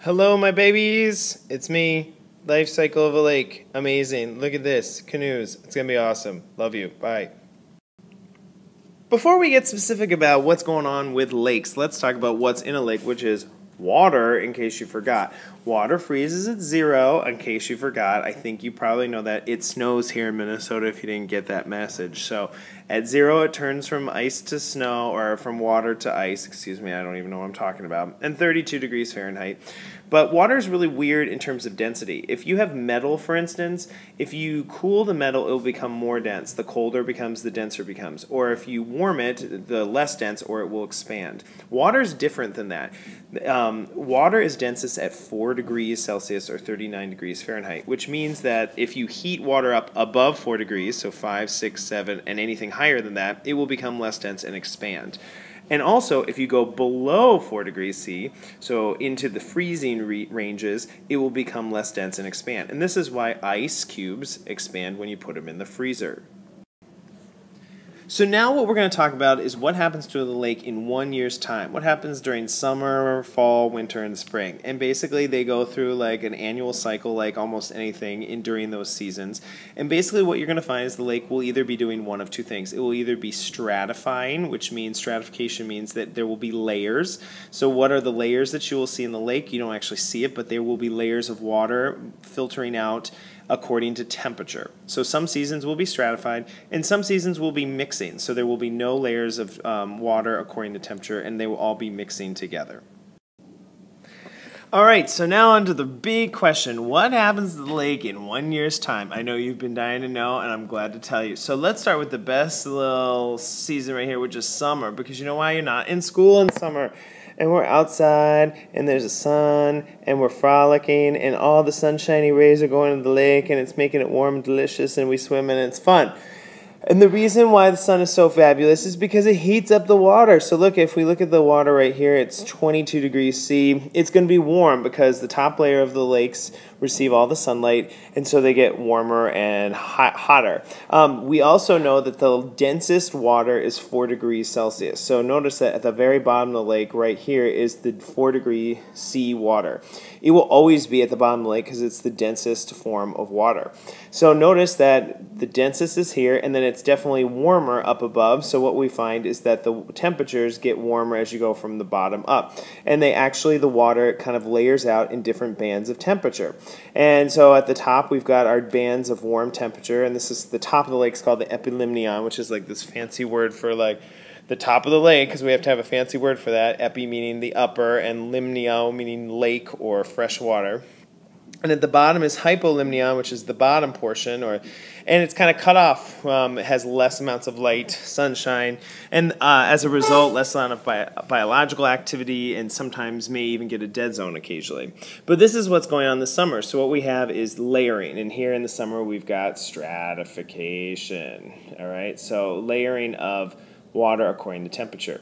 Hello, my babies. It's me. Life cycle of a lake. Amazing. Look at this. Canoes. It's going to be awesome. Love you. Bye. Before we get specific about what's going on with lakes, let's talk about what's in a lake, which is water, in case you forgot. Water freezes at zero, in case you forgot. I think you probably know that. It snows here in Minnesota if you didn't get that message. So at zero, it turns from ice to snow, or from water to ice. Excuse me, I don't even know what I'm talking about. And 32 degrees Fahrenheit. But water is really weird in terms of density. If you have metal, for instance, if you cool the metal, it will become more dense. The colder it becomes, the denser it becomes. Or if you warm it, the less dense, or it will expand. Water is different than that. Um, water is densest at 4 degrees Celsius or 39 degrees Fahrenheit, which means that if you heat water up above 4 degrees, so 5, 6, 7, and anything higher than that, it will become less dense and expand. And also, if you go below 4 degrees C, so into the freezing re- ranges, it will become less dense and expand. And this is why ice cubes expand when you put them in the freezer. So now what we're going to talk about is what happens to the lake in one year's time. What happens during summer, fall, winter, and spring. And basically they go through like an annual cycle like almost anything in during those seasons. And basically what you're going to find is the lake will either be doing one of two things. It will either be stratifying, which means stratification means that there will be layers. So what are the layers that you will see in the lake? You don't actually see it, but there will be layers of water filtering out according to temperature. So some seasons will be stratified, and some seasons will be mixing. So there will be no layers of um, water according to temperature, and they will all be mixing together. All right, so now on to the big question. What happens to the lake in one year's time? I know you've been dying to know, and I'm glad to tell you. So let's start with the best little season right here, which is summer, because you know why? You're not in school in summer and we're outside and there's a sun and we're frolicking and all the sunshiny rays are going to the lake and it's making it warm and delicious and we swim and it's fun. And the reason why the sun is so fabulous is because it heats up the water. So look, if we look at the water right here, it's 22 degrees C. It's going to be warm because the top layer of the lakes receive all the sunlight, and so they get warmer and hot, hotter. Um, we also know that the densest water is 4 degrees Celsius. So notice that at the very bottom of the lake right here is the 4 degree C water. It will always be at the bottom of the lake because it's the densest form of water. So notice that the densest is here, and then it's definitely warmer up above. So what we find is that the temperatures get warmer as you go from the bottom up. And they actually, the water kind of layers out in different bands of temperature. And so at the top, we've got our bands of warm temperature, and this is the top of the lake is called the epilimnion, which is like this fancy word for like the top of the lake, because we have to have a fancy word for that. Epi meaning the upper, and limnio meaning lake or fresh water. And at the bottom is hypolimnion, which is the bottom portion, or and it's kind of cut off. Um, it has less amounts of light, sunshine, and uh, as a result, less amount of bi biological activity, and sometimes may even get a dead zone occasionally. But this is what's going on this summer. So what we have is layering, and here in the summer we've got stratification. All right, so layering of water according to temperature.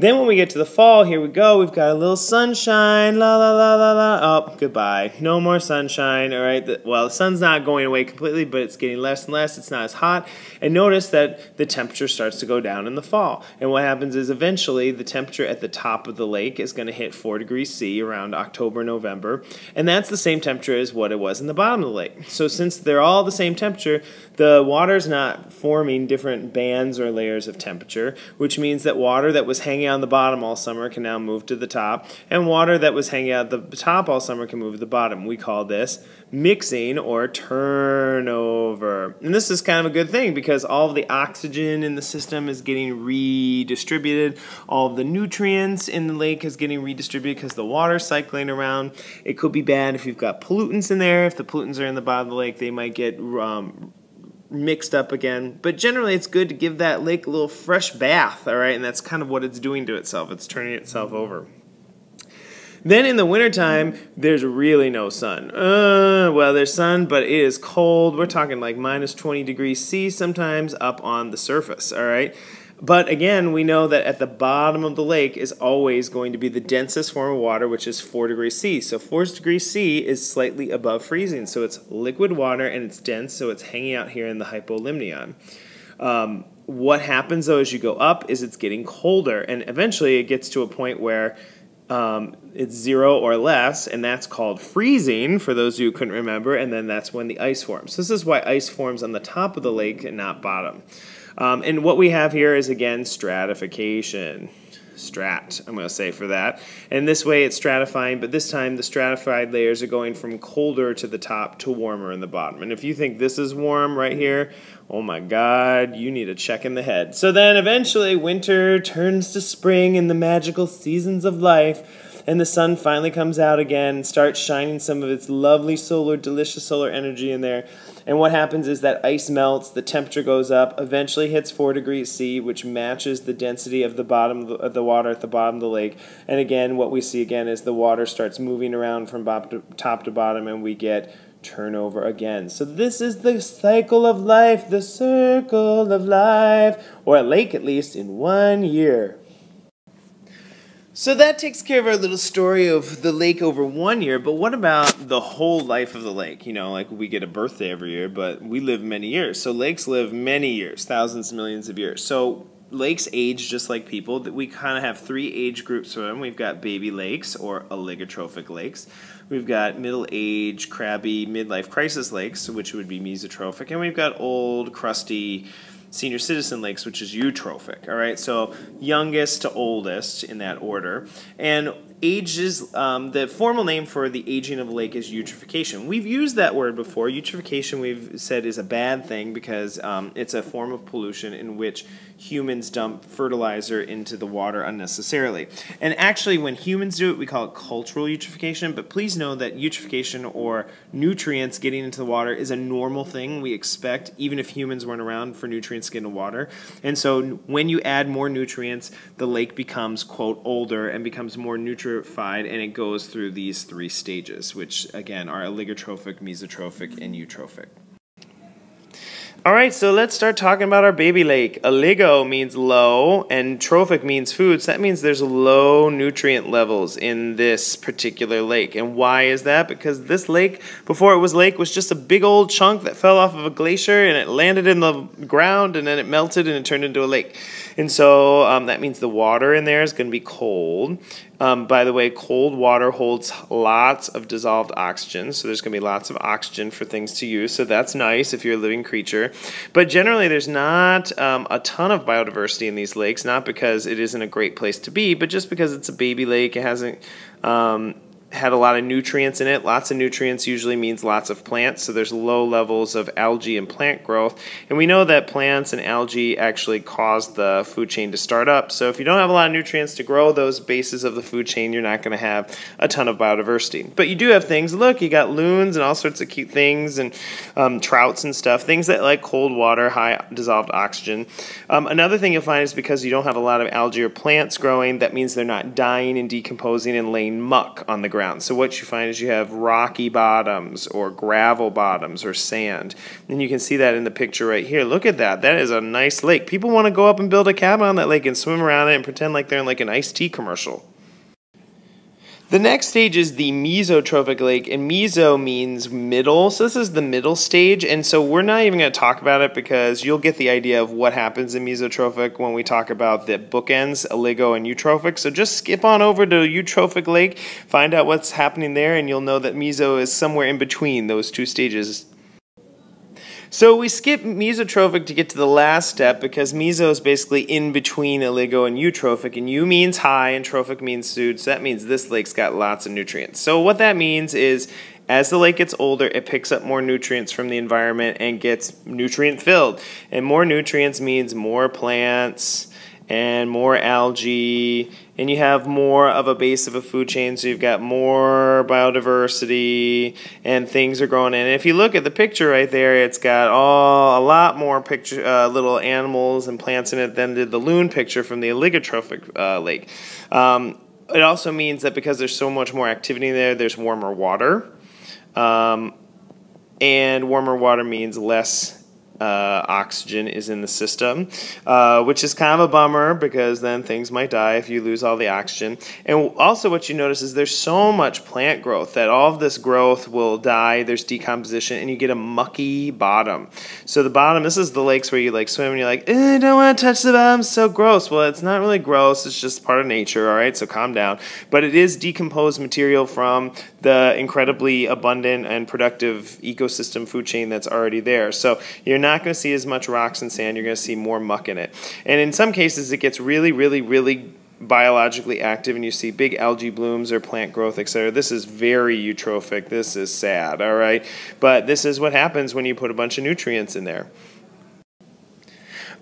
Then when we get to the fall, here we go. We've got a little sunshine. La la la la la. Oh, goodbye. No more sunshine. All right. The, well, the sun's not going away completely, but it's getting less and less. It's not as hot. And notice that the temperature starts to go down in the fall. And what happens is eventually the temperature at the top of the lake is going to hit 4 degrees C around October, November. And that's the same temperature as what it was in the bottom of the lake. So since they're all the same temperature, the water's not forming different bands or layers of temperature, which means that water that was hanging on the bottom all summer can now move to the top, and water that was hanging out the top all summer can move to the bottom. We call this mixing or turnover. And this is kind of a good thing because all of the oxygen in the system is getting redistributed. All of the nutrients in the lake is getting redistributed because the water's cycling around. It could be bad if you've got pollutants in there. If the pollutants are in the bottom of the lake, they might get um, mixed up again. But generally, it's good to give that lake a little fresh bath, all right? And that's kind of what it's doing to itself. It's turning itself over. Then in the wintertime, there's really no sun. Uh, well, there's sun, but it is cold. We're talking like minus 20 degrees C sometimes up on the surface, all right? But again, we know that at the bottom of the lake is always going to be the densest form of water, which is 4 degrees C. So 4 degrees C is slightly above freezing. So it's liquid water and it's dense, so it's hanging out here in the hypolimnion. Um, what happens though as you go up is it's getting colder, and eventually it gets to a point where um, it's zero or less, and that's called freezing for those who couldn't remember, and then that's when the ice forms. This is why ice forms on the top of the lake and not bottom. Um, and what we have here is again stratification. Strat, I'm going to say for that. And this way it's stratifying, but this time the stratified layers are going from colder to the top to warmer in the bottom. And if you think this is warm right here, oh my god, you need a check in the head. So then eventually winter turns to spring in the magical seasons of life and the sun finally comes out again, and starts shining some of its lovely solar, delicious solar energy in there. And what happens is that ice melts, the temperature goes up, eventually hits 4 degrees C, which matches the density of the bottom of the water at the bottom of the lake. And again, what we see again is the water starts moving around from top to bottom, and we get turnover again. So this is the cycle of life, the circle of life, or a lake at least in one year. So that takes care of our little story of the lake over one year, but what about the whole life of the lake? You know, like we get a birthday every year, but we live many years. So lakes live many years, thousands, millions of years. So lakes age just like people. We kind of have three age groups for them. We've got baby lakes or oligotrophic lakes. We've got middle age, crabby, midlife crisis lakes, which would be mesotrophic, and we've got old, crusty, senior citizen lakes, which is eutrophic. All right, so youngest to oldest in that order. And age is um, the formal name for the aging of a lake is eutrophication. We've used that word before. Eutrophication, we've said, is a bad thing because um, it's a form of pollution in which humans dump fertilizer into the water unnecessarily. And actually, when humans do it, we call it cultural eutrophication. But please know that eutrophication or nutrients getting into the water is a normal thing we expect, even if humans weren't around for nutrients to get into water. And so, when you add more nutrients, the lake becomes, quote, older and becomes more and it goes through these three stages, which again are oligotrophic, mesotrophic, and eutrophic. All right, so let's start talking about our baby lake. Oligo means low, and trophic means food. So that means there's low nutrient levels in this particular lake. And why is that? Because this lake, before it was lake, was just a big old chunk that fell off of a glacier and it landed in the ground and then it melted and it turned into a lake. And so um, that means the water in there is going to be cold. Um, by the way, cold water holds lots of dissolved oxygen, so there's going to be lots of oxygen for things to use. So that's nice if you're a living creature. But generally, there's not um, a ton of biodiversity in these lakes, not because it isn't a great place to be, but just because it's a baby lake. It hasn't um, had a lot of nutrients in it. Lots of nutrients usually means lots of plants, so there's low levels of algae and plant growth. And we know that plants and algae actually cause the food chain to start up. So if you don't have a lot of nutrients to grow those bases of the food chain, you're not going to have a ton of biodiversity. But you do have things, look, you got loons and all sorts of cute things and um, trouts and stuff, things that like cold water, high dissolved oxygen. Um, another thing you'll find is because you don't have a lot of algae or plants growing, that means they're not dying and decomposing and laying muck on the ground ground. So what you find is you have rocky bottoms or gravel bottoms or sand. And you can see that in the picture right here. Look at that. That is a nice lake. People want to go up and build a cabin on that lake and swim around it and pretend like they're in like an iced tea commercial. The next stage is the mesotrophic lake, and meso means middle. So this is the middle stage, and so we're not even going to talk about it because you'll get the idea of what happens in mesotrophic when we talk about the bookends, oligo and eutrophic. So just skip on over to eutrophic lake, find out what's happening there, and you'll know that meso is somewhere in between those two stages so we skip mesotrophic to get to the last step because meso is basically in between oligo and eutrophic, and eu means high and trophic means food, so that means this lake's got lots of nutrients. So what that means is as the lake gets older, it picks up more nutrients from the environment and gets nutrient filled. And more nutrients means more plants, and more algae, and you have more of a base of a food chain, so you've got more biodiversity, and things are growing in. And if you look at the picture right there, it's got all a lot more picture, uh, little animals and plants in it than did the loon picture from the oligotrophic uh, lake. Um, it also means that because there's so much more activity there, there's warmer water. Um, and warmer water means less uh, oxygen is in the system, uh, which is kind of a bummer because then things might die if you lose all the oxygen. And also, what you notice is there's so much plant growth that all of this growth will die. There's decomposition, and you get a mucky bottom. So the bottom, this is the lakes where you like swim, and you're like, eh, I don't want to touch the bottom, so gross. Well, it's not really gross. It's just part of nature. All right, so calm down. But it is decomposed material from the incredibly abundant and productive ecosystem food chain that's already there. So you're not going to see as much rocks and sand. You're going to see more muck in it. And in some cases, it gets really, really, really biologically active and you see big algae blooms or plant growth, etc. This is very eutrophic. This is sad, all right? But this is what happens when you put a bunch of nutrients in there.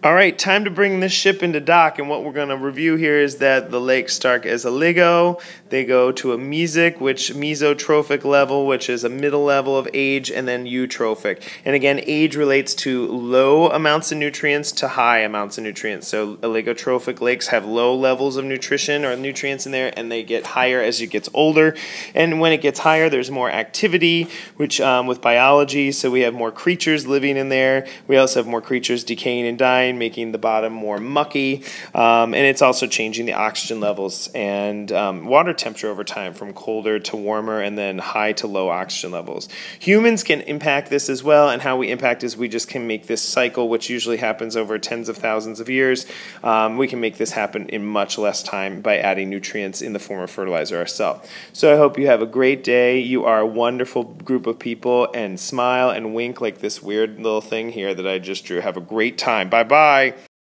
All right, time to bring this ship into dock. And what we're going to review here is that the lakes start as oligo. They go to a mesic, which mesotrophic level, which is a middle level of age, and then eutrophic. And again, age relates to low amounts of nutrients to high amounts of nutrients. So oligotrophic lakes have low levels of nutrition or nutrients in there, and they get higher as it gets older. And when it gets higher, there's more activity, which um, with biology, so we have more creatures living in there. We also have more creatures decaying and dying making the bottom more mucky, um, and it's also changing the oxygen levels and um, water temperature over time from colder to warmer and then high to low oxygen levels. Humans can impact this as well, and how we impact is we just can make this cycle, which usually happens over tens of thousands of years, um, we can make this happen in much less time by adding nutrients in the form of fertilizer ourselves. So I hope you have a great day. You are a wonderful group of people, and smile and wink like this weird little thing here that I just drew. Have a great time. Bye bye. Bye.